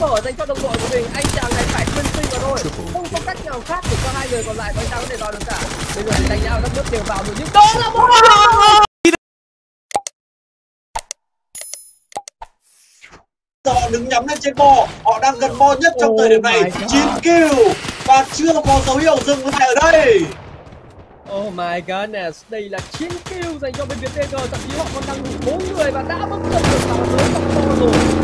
mở dành cho đồng đội của mình. Anh chàng này phải quên sinh vào thôi. Không có cách nào khác để cho hai người còn lại của anh ta có thể vào được cả. Bây giờ anh đánh nhau đất nước đều vào được nhưng đó là một họ đứng nhắm lên trên bo. Họ đang gần bo nhất trong thời điểm này. Chín kill. Và chưa có dấu hiệu dừng lại ở đây. Oh my goodness, đây là 9 kill dành cho bên phía TG Thậm chí họ còn đang đủ 4 người và đã bấm chân được vào tới trong kho rồi